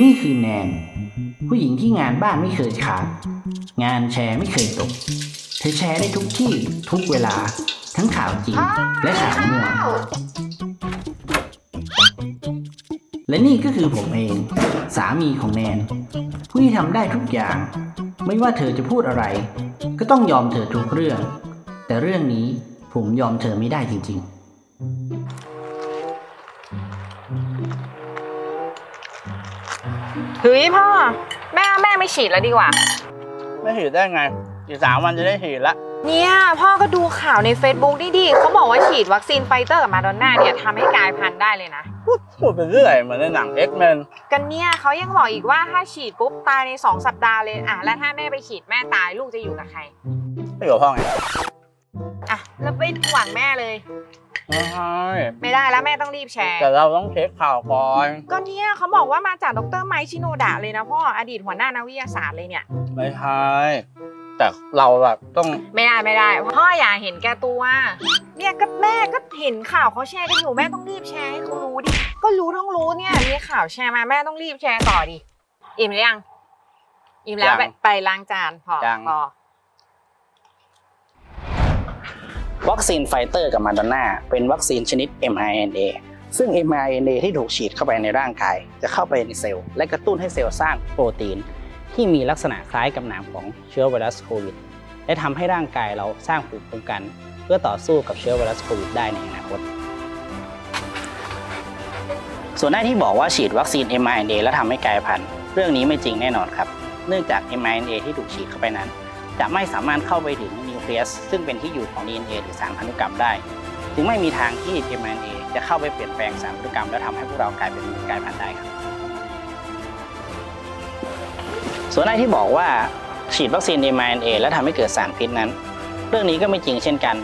นี่คือแนน ผู้หญิงที่งานบ้านไม่เคยขาด งานแชร์ไม่เคยตก เธอแชร์ได้ทุกที่ทุกเวลา ทั้งข่าวจริงและข่าวมั่วและนี่ก็คือผมเอง สามีของแนน ผู้ที่ทำได้ทุกอย่าง ไม่ว่าเธอจะพูดอะไร ก็ต้องยอมเธอทุกเรื่อง แต่เรื่องนี้ผมยอมเธอไม่ได้จริง เฮ้ยพ่อ แม่แม่ไม่ฉีดแล้วดีกว่า ไม่ฉีดได้ไงอีกสามวันจะได้ฉีดละ เนี่ยพ่อก็ดูข่าวใน Facebook นี่ดิเขาบอกว่าฉีดวัคซีนไฟเตอร์กับมาดอนน่าเนี่ยทำให้กลายพันธุ์ได้เลยนะ พูดไปเรื่อยเหมือนในหนัง X-Men กันเนี่ยเขายังบอกอีกว่าถ้าฉีดปุ๊บตายใน 2 สัปดาห์เลยอะแล้วถ้าแม่ไปฉีดแม่ตายลูกจะอยู่กับใครไม่กับพ่อไง อะแล้วไปหวังแม่เลย ไม่ใช่ไม่ได้แล้วแม่ต้องรีบแชร์ แต่เราต้องเช็คข่าวก่อน ก็เนี่ยเขาบอกว่ามาจากดรไมค์ชิโนดะเลยนะพ่ออดีตหัวหน้านักวิทยาศาสตร์เลยเนี่ย ไม่ใช่แต่เราแบบต้องไม่ได้ไม่ได้พ่ออย่าเห็นแก่ตัวเนี่ยก็แม่ก็เห็นข่าวเขาแชร์กันอยู่แม่ต้องรีบแชร์ให้เขารู้ดิก็รู้ทั้งรู้เนี่ยมีข่าวแชร์มาแม่ต้องรีบแชร์ต่อดิอิ่มหรือยังอิ่มแล้วยังไปไปล้างจานพอยังพอ วัคซีนไฟเตอร์กับมาดอนนาเป็นวัคซีนชนิด mRNA ซึ่ง mRNA ที่ถูกฉีดเข้าไปในร่างกาย จะเข้าไปในเซลล์และกระตุ้นให้เซลล์สร้างโปรตีน ที่มีลักษณะคล้ายกับหนามของเชื้อไวรัสโควิด และทำให้ร่างกายเราสร้างภูมิคุ้มกัน เพื่อต่อสู้กับเชื้อไวรัสโควิดได้ในอนาคต ส่วนหน้าที่บอกว่าฉีดวัคซีน mRNA แล้วทำให้กลายพันธุ์เรื่องนี้ไม่จริงแน่นอนครับ เนื่องจาก mRNA ที่ถูกฉีดเข้าไปนั้น จะไม่สามารถเข้าไปถึงนิวเคลียสซึ่งเป็นที่อยู่ของ DNA หรือสารพันธุกรรมได้ จึงไม่มีทางที่ mRNA จะเข้าไปเปลี่ยนแปลงสารพันธุกรรม แล้วทำให้พวกเรากลายเป็นมนุษย์กลายพันธุ์ได้ครับ ส่วนไอ้ที่บอกว่าฉีดวัคซีน mRNA แล้วทำให้เกิดสารพิษนั้น เรื่องนี้ก็ไม่จริงเช่นกัน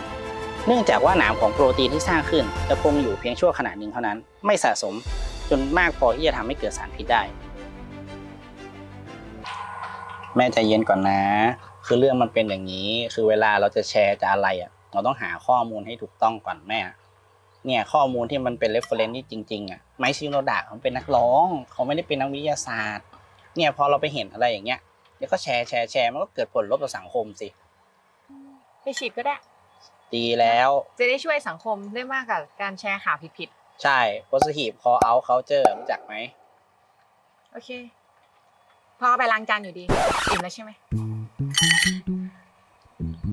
เนื่องจากว่าหนามของโปรตีนที่สร้างขึ้น จะคงอยู่เพียงชั่วขณะหนึ่งเท่านั้น ไม่สะสมจนมากพอที่จะทำให้เกิดสารพิษได้ แม่ใจเย็นก่อนนะ คือเรื่องมันเป็นอย่างนี้ คือเวลาเราจะแชร์จะอะไรอะ เราต้องหาข้อมูลให้ถูกต้องก่อนแม่ เนี่ยข้อมูลที่มันเป็น reference ที่จริงๆอะ Mike Shinoda เขาเป็นนักร้อง เขาไม่ได้เป็นนักวิทยาศาสตร์ เนี่ยพอเราไปเห็นอะไรอย่างเงี้ยเดี๋ยวก็แชร์แชร์แชร์มันก็เกิดผลลบต่อสังคมสิ ไปฉีดก็ได้ ดีแล้ว จะได้ช่วยสังคมได้มากกับการแชร์ข่าวผิดใช่ positive call out culture รู้จักไหม ๆ โอเคพ่อไปล้างจานอยู่ดี อิ่มแล้วใช่ไหม Thank you.